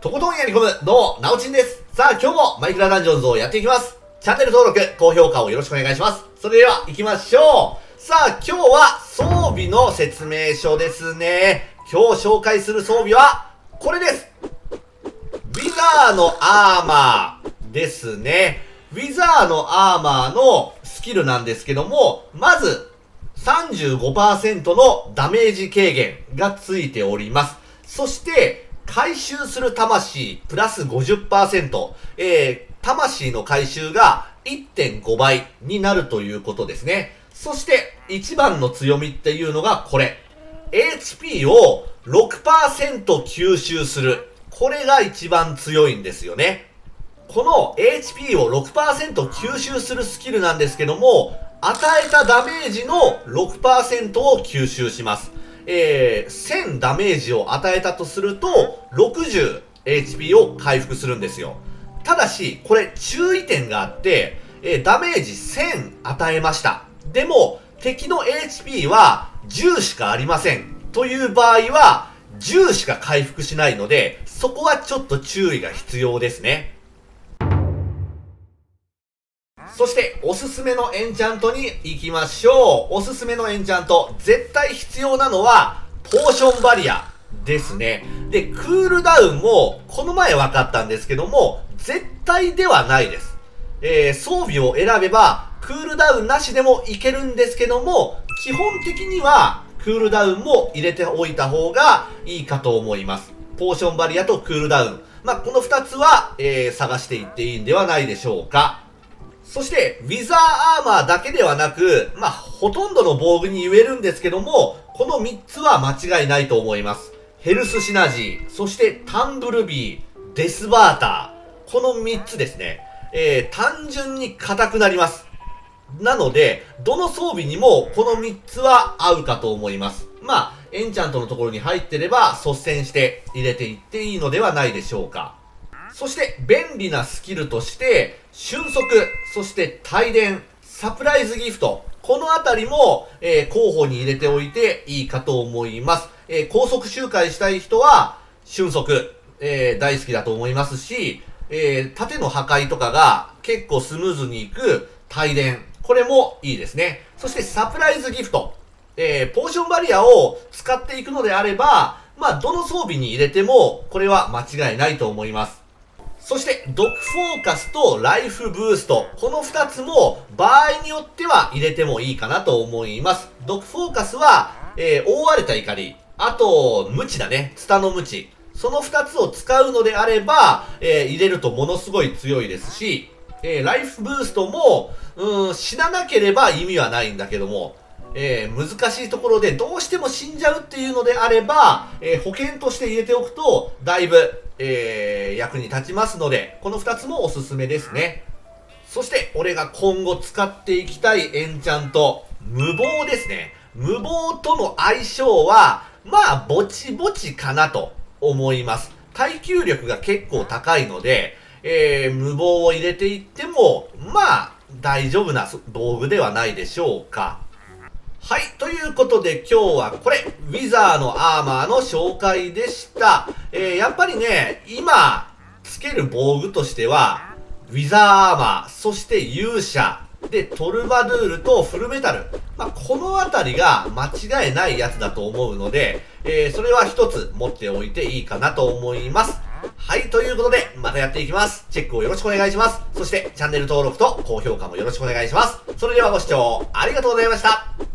とことんやり込む、どうも、なおちんです。さあ、今日もマイクラダンジョンズをやっていきます。チャンネル登録、高評価をよろしくお願いします。それでは、行きましょう。さあ、今日は装備の説明書ですね。今日紹介する装備は、これです。ウィザーのアーマーですね。ウィザーのアーマーのスキルなんですけども、まず、35%のダメージ軽減がついております。そして、回収する魂プラス50%、えー、魂の回収が1.5倍になるということですね。そして、一番の強みっていうのがこれ。HP を6%吸収する。これが一番強いんですよね。この HP を6%吸収するスキルなんですけども、与えたダメージの6%を吸収します。えー、1000ダメージを与えたとすると、60HP を回復するんですよ。ただし、これ注意点があって、えー、ダメージ1000与えました。でも、敵の HP は10しかありません。という場合は、10しか回復しないので、そこはちょっと注意が必要ですね。そして、おすすめのエンチャントに行きましょう。おすすめのエンチャント、絶対必要なのは、ポーションバリアですね。で、クールダウンも、この前分かったんですけども、絶対ではないです。えー、装備を選べば、クールダウンなしでもいけるんですけども、基本的には、クールダウンも入れておいた方がいいかと思います。ポーションバリアとクールダウン。まあ、この二つは、えー、探していっていいんではないでしょうか。そして、ウィザーアーマーだけではなく、まあ、ほとんどの防具に言えるんですけども、この3つは間違いないと思います。ヘルスシナジー、そしてタンブルビー、デスバーター。この3つですね。えー、単純に硬くなります。なので、どの装備にもこの3つは合うかと思います。まあ、エンチャントのところに入ってれば率先して入れていっていいのではないでしょうか。そして、便利なスキルとして、瞬足、そして帯電、サプライズギフト、このあたりも、えー、候補に入れておいていいかと思います。えー、高速周回したい人は、瞬足、えー、大好きだと思いますし、えー、縦の破壊とかが結構スムーズにいく帯電、これもいいですね。そしてサプライズギフト、えー、ポーションバリアを使っていくのであれば、まあ、どの装備に入れても、これは間違いないと思います。そして、ドッグフォーカスとライフブースト。この二つも、場合によっては入れてもいいかなと思います。ドッグフォーカスは、えー、覆われた怒り。あと、無知だね。ツタの無知。その二つを使うのであれば、えー、入れるとものすごい強いですし、えー、ライフブーストも、うん、死ななければ意味はないんだけども、えー、難しいところでどうしても死んじゃうっていうのであれば、えー、保険として入れておくと、だいぶ、えー、役に立ちますので、この2つもおすすめですね。そして、俺が今後使っていきたいエンチャント、無謀ですね。無謀との相性は、まあ、ぼちぼちかなと思います。耐久力が結構高いので、えー、無謀を入れていっても、まあ、大丈夫な道具ではないでしょうか。はい。ということで今日はこれ、ウィザーのアーマーの紹介でした。えー、やっぱりね、今、つける防具としては、ウィザーアーマー、そして勇者、で、トルバドゥールとフルメタル。まあ、このあたりが間違いないやつだと思うので、えー、それは一つ持っておいていいかなと思います。はい、ということで、またやっていきます。チェックをよろしくお願いします。そして、チャンネル登録と高評価もよろしくお願いします。それではご視聴ありがとうございました。